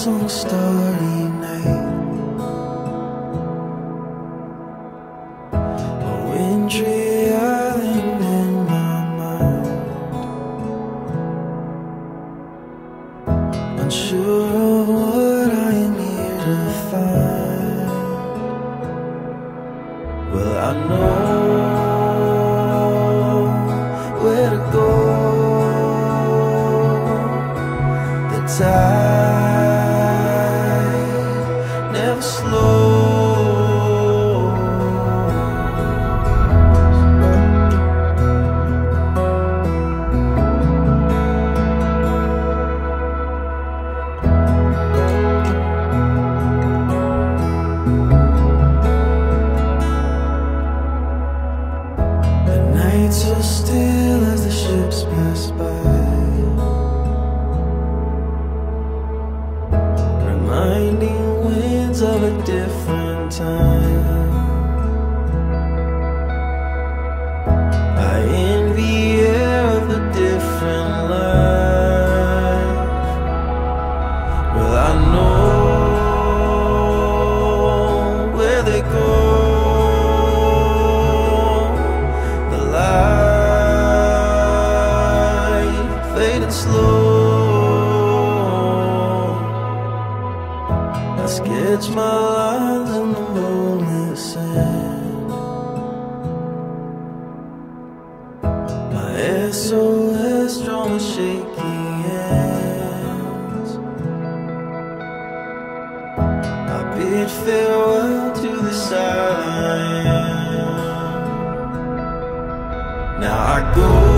lights on a starry night. A wintry island in my mind. Unsure of what I'm here to find. Well, I know where to go. The time. Nights are still as the ships pass by, reminding winds of a different time. I sketch my lines in the moonlit sand. My SOS draw with shaky hands. I bid farewell to the silence. Now I go